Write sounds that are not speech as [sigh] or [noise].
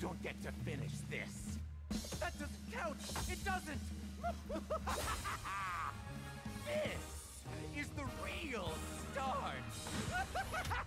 don't get to finish this. That doesn't count. It doesn't. [laughs] this is the real start. [laughs]